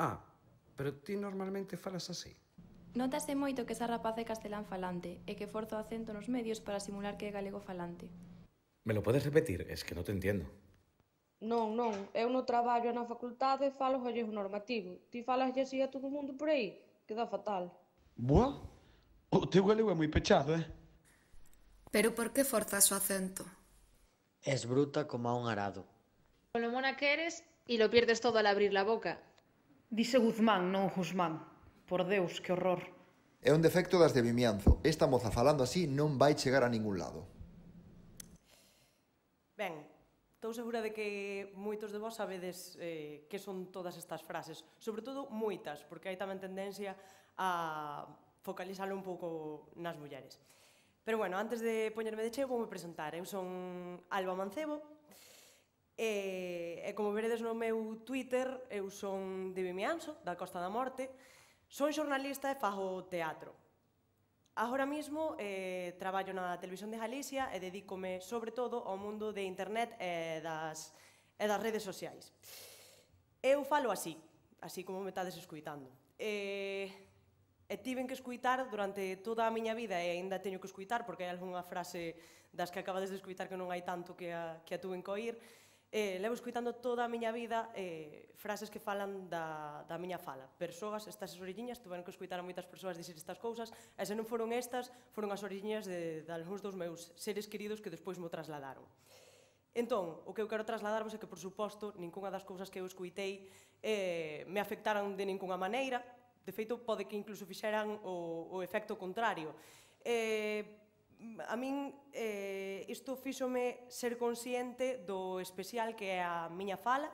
Ah, pero ti normalmente falas así. Notase moito que esa rapaz é castelán falante e que forza o acento nos medios para simular que é galego falante. Me lo podes repetir? Es que non te entiendo. Non, non, eu no traballo na facultade falo gallego normativo. Ti falas así a todo mundo por aí, queda fatal. Boa? O teu galego é moi pechado, eh? Pero por que forzas o acento? Es bruta como a un arado. Con lo mona que eres y lo pierdes todo al abrir la boca. Dice Guzmán, non Guzmán. Por Deus, que horror. É un defecto das de Vimianzo. Esta moza falando así non vai chegar a ningún lado. Ben, estou segura de que moitos de vos sabedes eh, que son todas estas frases. Sobre todo moitas, porque hai tamén tendencia a focalizalo un pouco nas mulleres. Pero bueno, antes de poñerme de cheo, vou me presentar. Eu son Alba Mancebo, E, e como veredes no meu Twitter, eu son de Vimianzo, da Costa da Morte, son xornalista e fago teatro. Agora mesmo eh, traballo na televisión de Galicia e dedícome sobre todo ao mundo de internet e das, e das redes sociais. Eu falo así, así como me estades escuitando. E, e tiven que escuitar durante toda a miña vida e aínda teño que escuitar porque hai algunha frase das que acabades de escuitar que non hai tanto que a, que a tuven coir, Eh, levo escuitando toda a miña vida eh, frases que falan da, da miña fala. Persoas, estas as orelliñas, tuveron que escuitar a moitas persoas dicir estas cousas, e se non foron estas, foron as orelliñas de, de algúns dos meus seres queridos que despois me trasladaron. Entón, o que eu quero trasladarvos é que, por suposto, ningunha das cousas que eu escuitei eh, me afectaran de ningunha maneira, de feito, pode que incluso fixeran o, o efecto contrario. Eh, a min eh, isto fíxome ser consciente do especial que é a miña fala,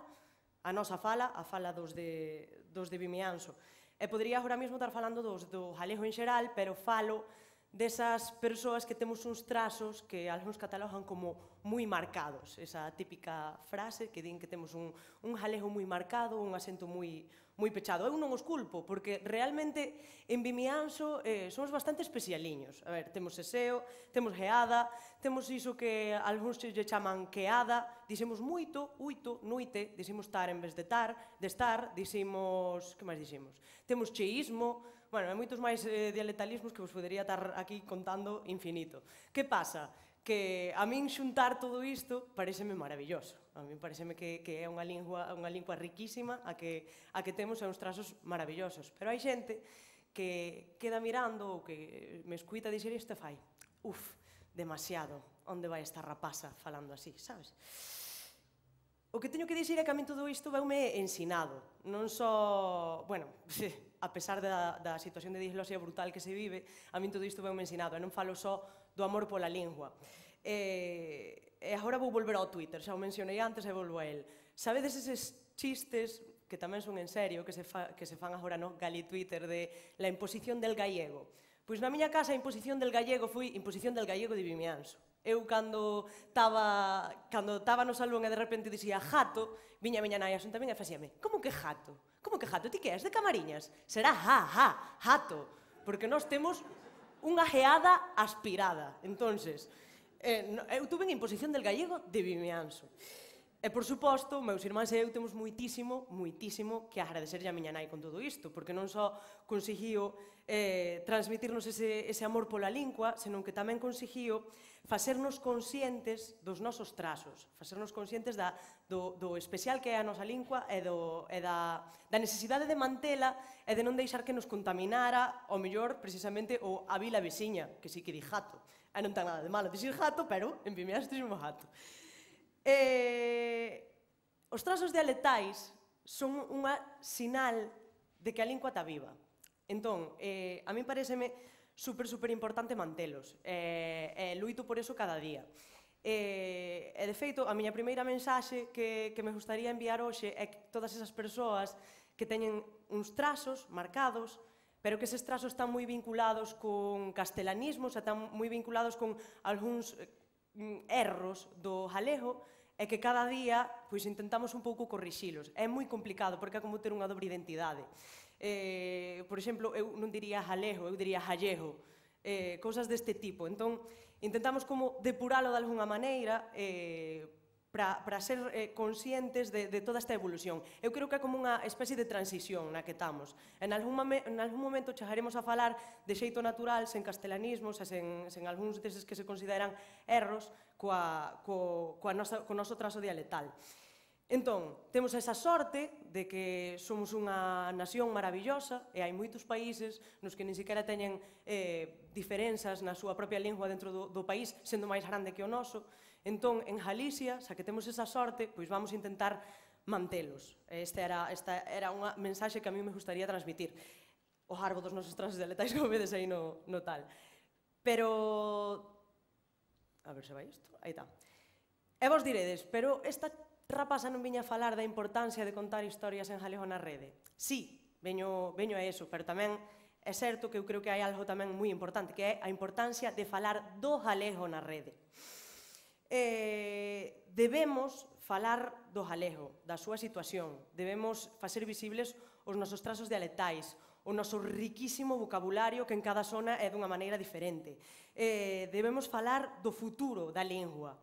a nosa fala, a fala dos de, dos de Vimianzo. E podería agora mesmo estar falando dos do galego en xeral, pero falo desas persoas que temos uns trazos que algúns catalogan como moi marcados, esa típica frase que din que temos un, un jalejo moi marcado, un acento moi, moi pechado. Eu non os culpo, porque realmente en Vimianso eh, somos bastante especialiños. A ver, temos Eseo, temos geada, temos iso que algúns lle chaman queada, dicimos moito, uito, noite, dicimos tar en vez de tar, de estar, dicimos... que máis dicimos? Temos cheísmo, Bueno, hai moitos máis eh, dialectalismos que vos podería estar aquí contando infinito. Que pasa? que a min xuntar todo isto pareceme maravilloso. A min pareceme que, que é unha lingua, unha lingua riquísima a que, a que temos uns trazos maravillosos. Pero hai xente que queda mirando ou que me escuita dixer isto e fai, uf, demasiado, onde vai esta rapaza falando así, sabes? O que teño que dicir é que a min todo isto veume ensinado. Non só, bueno, a pesar da, da situación de dislosia brutal que se vive, a min todo isto veume ensinado. E non falo só do amor pola lingua. E, e agora vou volver ao Twitter, xa o mencionei antes e volvo a el. Sabedes eses chistes que tamén son en serio, que se, fa, que se fan agora no Gali Twitter de la imposición del gallego. Pois na miña casa a imposición del gallego foi imposición del gallego de Vimianzo. Eu cando estaba cando estaba no salón e de repente dicía jato, viña a miña nai asunta tamén e facíame, como que jato? Como que jato? Ti que és de Camariñas? Será ja, ja, jato. Porque nós temos unha geada aspirada. Entonces, eh, eu tuve en imposición del gallego de Vimianzo. E, por suposto, meus irmáns e eu temos muitísimo, muitísimo que agradecerlle a miña nai con todo isto, porque non só conseguiu eh, transmitirnos ese, ese amor pola lingua, senón que tamén conseguiu facernos conscientes dos nosos trazos, facernos conscientes da, do, do especial que é a nosa lingua e, do, e da, da necesidade de mantela e de non deixar que nos contaminara, o mellor, precisamente, o a vila veciña, que sí que di jato. E non ten nada de malo dicir jato, pero en Vimias dixemos jato. Eh, os trazos dialectais son unha sinal de que a lingua está viva. Entón, eh, a min pareceme super, super importante mantelos. Eh, eh, luito por eso cada día. Eh, e, de feito, a miña primeira mensaxe que, que me gustaría enviar hoxe é que todas esas persoas que teñen uns trazos marcados, pero que eses trazos están moi vinculados con castelanismos, están moi vinculados con algúns eh, mm, erros do jalejo, e que cada día pois, intentamos un pouco corrixilos. É moi complicado, porque é como ter unha dobre identidade. Eh, por exemplo, eu non diría jalejo, eu diría jallejo, eh, cousas deste tipo. Entón, intentamos como depuralo de alguna maneira, eh, para ser eh, conscientes de, de toda esta evolución. Eu creo que é como unha especie de transición na que estamos. En algún, mame, en algún momento chegaremos a falar de xeito natural, sen castelanismos, sen, sen algúns deses que se consideran erros coa, co, coa nosa, co noso trazo dialectal. Entón, temos esa sorte de que somos unha nación maravillosa e hai moitos países nos que nin sequera teñen eh, diferenzas na súa propia lingua dentro do, do país, sendo máis grande que o noso, Entón, en Galicia, xa que temos esa sorte, pois vamos intentar mantelos. Este era, esta era unha mensaxe que a mí me gustaría transmitir. O harbo dos nosos transdialetais como vedes aí no, no tal. Pero... A ver se vai isto. Aí está. E vos diredes, pero esta rapaza non viña a falar da importancia de contar historias en Jalejo na rede. Sí, veño, veño a eso, pero tamén é certo que eu creo que hai algo tamén moi importante, que é a importancia de falar do Jalejo na rede eh, debemos falar do galego, da súa situación. Debemos facer visibles os nosos trazos dialectais, o noso riquísimo vocabulario que en cada zona é dunha maneira diferente. Eh, debemos falar do futuro da lingua.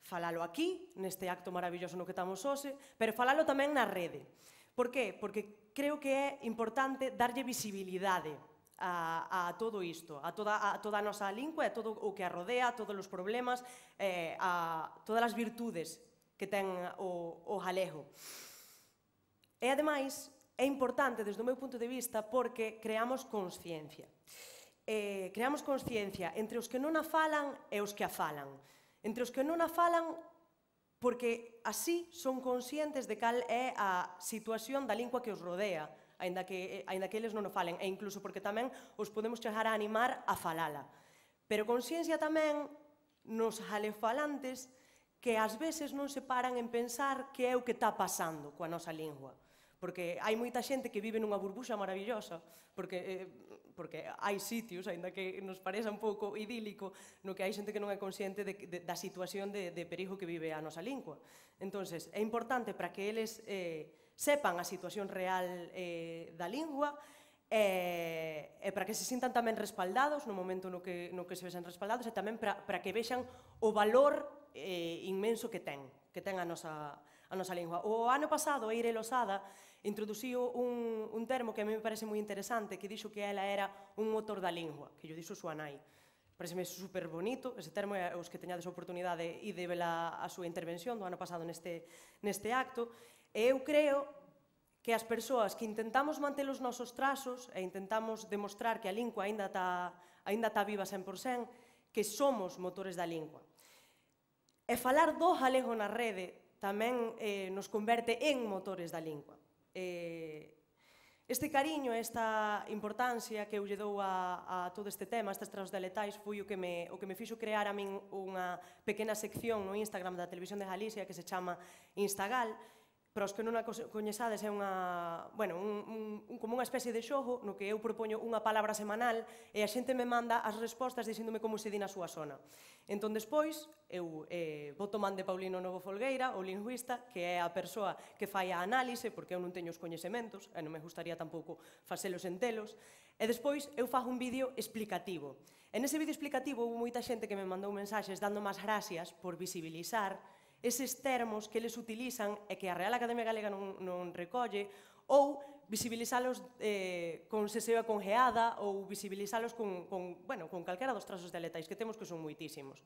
Falalo aquí, neste acto maravilloso no que estamos hoxe, pero falalo tamén na rede. Por qué? Porque creo que é importante darlle visibilidade a, a todo isto, a toda, a toda a nosa lingua, a todo o que a rodea, a todos os problemas, eh, a todas as virtudes que ten o, o galego. E, ademais, é importante desde o meu punto de vista porque creamos consciencia. Eh, creamos consciencia entre os que non a falan e os que a falan. Entre os que non a falan porque así son conscientes de cal é a situación da lingua que os rodea aínda que, eh, aínda que eles non o falen, e incluso porque tamén os podemos chegar a animar a falala. Pero consciencia tamén nos jalefalantes que ás veces non se paran en pensar que é o que está pasando coa nosa lingua porque hai moita xente que vive nunha burbuxa maravillosa, porque, eh, porque hai sitios, aínda que nos pareza un pouco idílico, no que hai xente que non é consciente de, de, da situación de, de perigo que vive a nosa lingua. entonces é importante para que eles eh, sepan a situación real eh, da lingua, e, e para que se sintan tamén respaldados no momento no que, no que se vexan respaldados e tamén para, para que vexan o valor eh, inmenso que ten que ten a nosa, a nosa lingua. O ano pasado, Eire Losada introduciu un, un termo que a mí me parece moi interesante, que dixo que ela era un motor da lingua, que yo dixo súa nai. Pareceme super bonito, ese termo é os que teñades a oportunidade e de vela a súa intervención do ano pasado neste, neste acto. E eu creo que as persoas que intentamos manter os nosos trazos e intentamos demostrar que a lingua aínda está aínda está viva 100%, que somos motores da lingua. E falar do galego na rede tamén eh, nos converte en motores da lingua. Eh, este cariño, esta importancia que eu lle dou a, a todo este tema, estes trazos dialetais, foi o que me, o que me fixo crear a min unha pequena sección no Instagram da Televisión de Galicia que se chama Instagal, Para os que non a coñezades é unha, bueno, un, un, como unha especie de xogo no que eu propoño unha palabra semanal e a xente me manda as respostas dicíndome como se di na súa zona. Entón, despois, eu eh, vou man de Paulino Novo Folgueira, o lingüista, que é a persoa que fai a análise, porque eu non teño os coñecementos, e non me gustaría tampouco facelos entelos, e despois eu fago un vídeo explicativo. En ese vídeo explicativo, houve moita xente que me mandou mensaxes dando máis gracias por visibilizar eses termos que eles utilizan e que a Real Academia Galega non, non recolle, ou visibilizalos eh, con seseo congeada con geada ou visibilizalos con, con, bueno, con calquera dos trazos dialetais que temos que son moitísimos.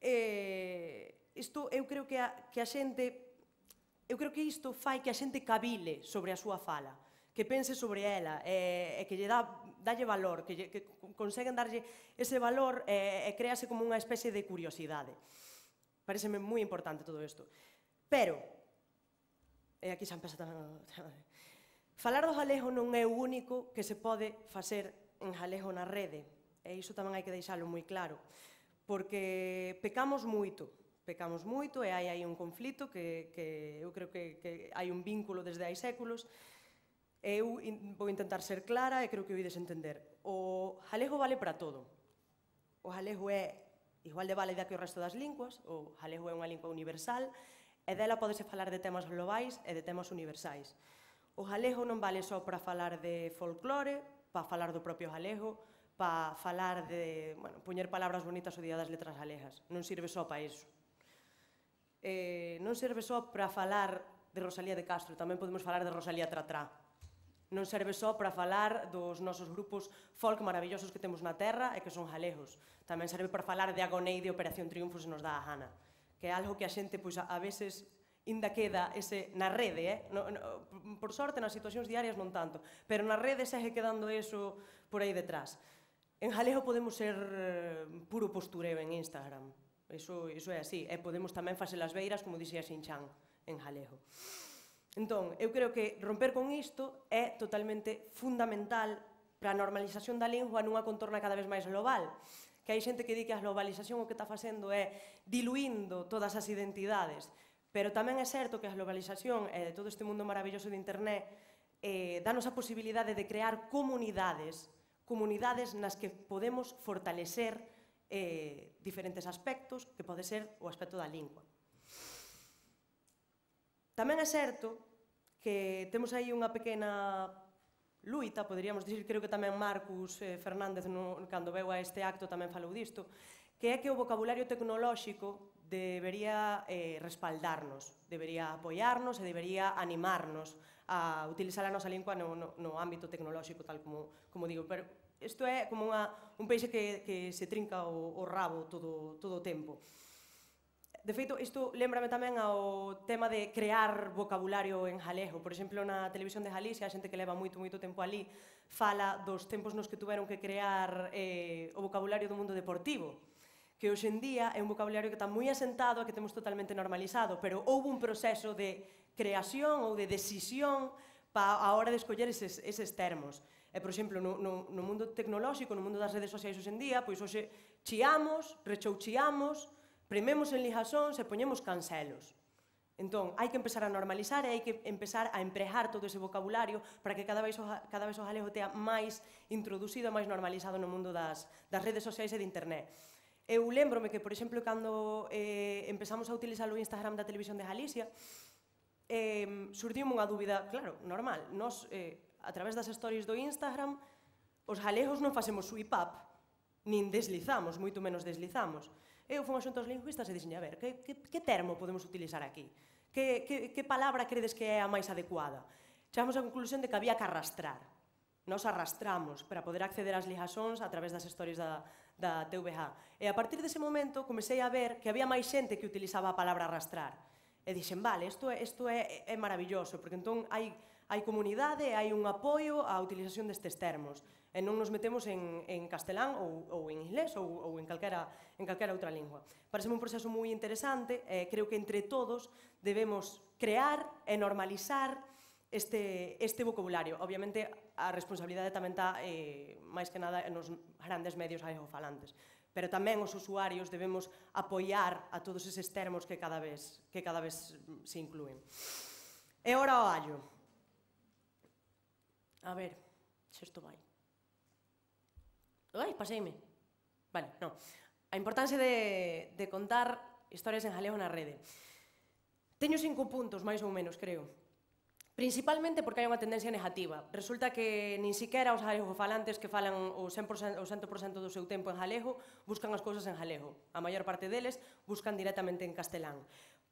Eh, isto eu creo que a, que a xente eu creo que isto fai que a xente cabile sobre a súa fala que pense sobre ela e, e que lle dá, dalle valor, que, lle, que conseguen darlle ese valor eh, e, e créase como unha especie de curiosidade. Pareceme moi importante todo isto. Pero, e aquí xa empeza tamén... Eh. Falar do galego non é o único que se pode facer en galego na rede. E iso tamén hai que deixalo moi claro. Porque pecamos moito, pecamos moito e hai aí un conflito que, que eu creo que, que hai un vínculo desde hai séculos eu vou intentar ser clara e creo que o ides entender. O galego vale para todo. O galego é igual de válida que o resto das linguas, o galego é unha lingua universal, e dela podese falar de temas globais e de temas universais. O galego non vale só para falar de folclore, para falar do propio galego, para falar de, bueno, puñer palabras bonitas o día das letras galegas. Non sirve só para iso. Eh, non serve só para falar de Rosalía de Castro, tamén podemos falar de Rosalía Tratrá. Non serve só para falar dos nosos grupos folk maravillosos que temos na terra e que son jalejos. Tamén serve para falar de Agonei de Operación Triunfo se nos dá a gana. Que é algo que a xente pois, a veces inda queda ese na rede, eh? No, no, por sorte nas situacións diarias non tanto, pero na rede segue quedando eso por aí detrás. En Jalejo podemos ser eh, puro postureo en Instagram. Eso, eso é así. E podemos tamén facer as beiras, como dixía Xinchán, en Jalejo. Entón, eu creo que romper con isto é totalmente fundamental para a normalización da lingua nunha contorna cada vez máis global que hai xente que di que a globalización o que está facendo é diluindo todas as identidades, pero tamén é certo que a globalización e todo este mundo maravilloso de internet eh, danos a posibilidade de crear comunidades, comunidades nas que podemos fortalecer eh, diferentes aspectos, que pode ser o aspecto da lingua. Tamén é certo que temos aí unha pequena luita, poderíamos dicir, creo que tamén Marcus eh, Fernández, no, cando veu a este acto, tamén falou disto, que é que o vocabulario tecnolóxico debería eh, respaldarnos, debería apoiarnos e debería animarnos a utilizar a nosa lingua no, no, no ámbito tecnolóxico, tal como, como digo. Pero isto é como unha, un peixe que, que se trinca o, o rabo todo, todo o tempo. De feito, isto lembrame tamén ao tema de crear vocabulario en galego. Por exemplo, na televisión de Galicia, a xente que leva moito, moito tempo ali, fala dos tempos nos que tuveron que crear eh, o vocabulario do mundo deportivo que hoxe en día é un vocabulario que está moi asentado e que temos totalmente normalizado, pero houve un proceso de creación ou de decisión pa a hora de escoller eses, eses termos. E, por exemplo, no, no, no mundo tecnolóxico, no mundo das redes sociais hoxe en día, pois hoxe chiamos, rechouchiamos, Prememos en lijasóns e poñemos cancelos. Entón, hai que empezar a normalizar e hai que empezar a emprejar todo ese vocabulario para que cada vez o, cada vez o galego tea máis introducido, máis normalizado no mundo das, das redes sociais e de internet. Eu lembrome que, por exemplo, cando eh, empezamos a utilizar o Instagram da Televisión de Galicia, eh, surdiu unha dúbida, claro, normal. Nos, eh, a través das stories do Instagram, os galegos non facemos swipe up, nin deslizamos, moito menos deslizamos. Eu fui xunto aos lingüistas e dixen, a ver, que, que, que termo podemos utilizar aquí? Que, que, que palabra credes que é a máis adecuada? Chegamos á conclusión de que había que arrastrar. Nos arrastramos para poder acceder ás lixasóns a través das historias da, da TVH. E a partir dese momento comecei a ver que había máis xente que utilizaba a palabra arrastrar. E dixen, vale, isto, é, isto é, é maravilloso, porque entón hai hai comunidade, hai un apoio á utilización destes termos e non nos metemos en, en castelán ou, ou en inglés ou, ou en, calquera, en calquera outra lingua. Parece un proceso moi interesante, eh, creo que entre todos debemos crear e normalizar este, este vocabulario. Obviamente, a responsabilidade tamén está eh, máis que nada nos grandes medios aerofalantes, pero tamén os usuarios debemos apoiar a todos eses termos que cada vez, que cada vez se incluen. E ora o allo. A ver, se isto vai. Ai, paseime. Vale, non. A importancia de, de contar historias en galego na rede. Teño cinco puntos, máis ou menos, creo. Principalmente porque hai unha tendencia negativa. Resulta que nin siquiera os galegofalantes que falan o 100%, o 100% do seu tempo en galego buscan as cousas en galego. A maior parte deles buscan directamente en castelán.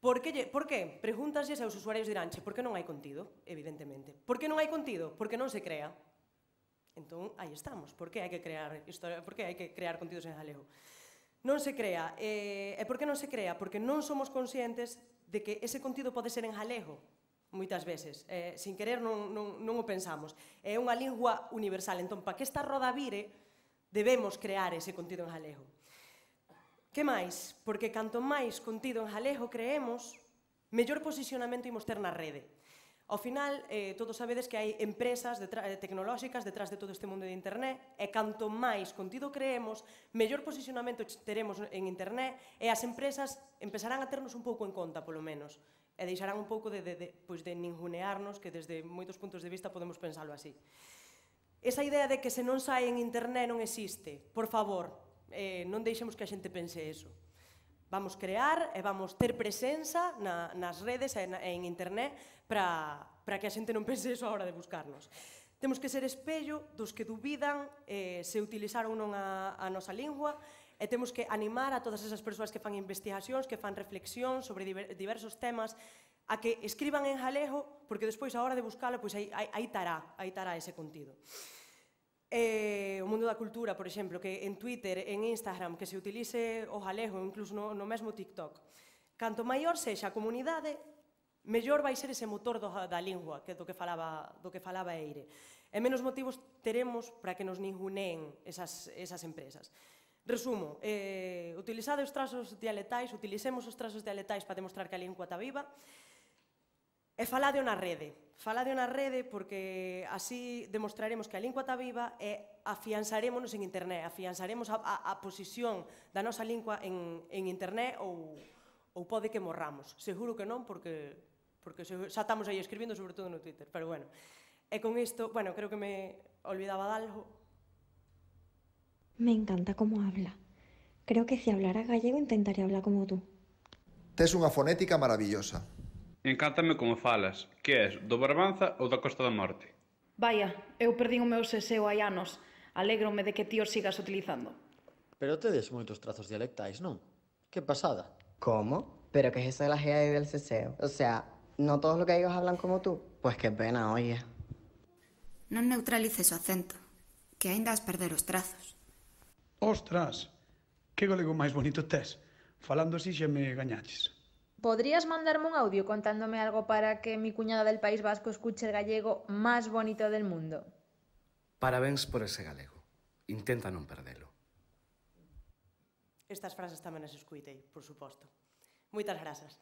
Por que, por que? Pregúntaslle aos usuarios diránche, por que non hai contido? Evidentemente. Por que non hai contido? Porque non se crea. Entón, aí estamos. Por que hai que crear historia, por que hai que crear contidos en galego? Non se crea. Eh, e por que non se crea? Porque non somos conscientes de que ese contido pode ser en galego moitas veces. Eh, sin querer non, non, non o pensamos. É unha lingua universal. Entón, para que esta roda vire, debemos crear ese contido en galego. Que máis? Porque canto máis contido en galego creemos, mellor posicionamento imos ter na rede. Ao final, eh, todos sabedes que hai empresas detrás, eh, tecnolóxicas detrás de todo este mundo de internet e canto máis contido creemos, mellor posicionamento teremos en internet e as empresas empezarán a ternos un pouco en conta, polo menos e deixarán un pouco de, de, de, pois de ningunearnos, que desde moitos puntos de vista podemos pensalo así. Esa idea de que se non sai en internet non existe, por favor, eh, non deixemos que a xente pense eso. Vamos crear e vamos ter presenza na, nas redes e, na, e en internet para que a xente non pense eso a hora de buscarnos. Temos que ser espello dos que dubidan eh, se utilizaron non a, a nosa lingua e temos que animar a todas esas persoas que fan investigacións, que fan reflexión sobre diver, diversos temas, a que escriban en jalejo, porque despois a hora de buscalo pois aí, aí, aí tará, aí tará ese contido. Eh, o mundo da cultura, por exemplo, que en Twitter, en Instagram, que se utilice o galego, incluso no, no mesmo TikTok. Canto maior sexa a comunidade, mellor vai ser ese motor do, da lingua que do que falaba do que falaba Eire. E menos motivos teremos para que nos ninguneen esas, esas empresas. Resumo, eh, utilizade os trazos dialectais, utilicemos os trazos dialectais para demostrar que a lingua está viva, E falade na rede. Falade na rede porque así demostraremos que a lingua está viva e afianzarémonos en internet, afianzaremos a, a, a posición da nosa lingua en, en internet ou, ou pode que morramos. Seguro que non, porque, porque xa estamos aí escribindo, sobre todo no Twitter, pero bueno. E con isto, bueno, creo que me olvidaba de algo. Me encanta cómo habla. Creo que si hablara gallego intentaría hablar como tú. Tes unha fonética maravillosa. Encántame como falas. Que és, do Barbanza ou da Costa da Morte? Vaya, eu perdín o meu seseo hai anos. Alégrome de que ti os sigas utilizando. Pero tedes moitos trazos dialectais, non? Que pasada. Como? Pero que é eso de la GAE del seseo? O sea, no todos los gallegos hablan como tú. Pues que pena, oye. Non neutralices o acento, que aínda has perder os trazos. Ostras, que galego máis bonito tes. Falando así xa me gañaches. Podrías mandarme un audio contándome algo para que mi cuñada del País Vasco escuche el gallego más bonito del mundo? Parabéns por ese galego. Intenta non perdelo. Estas frases tamén as escuitei, por suposto. Moitas grazas.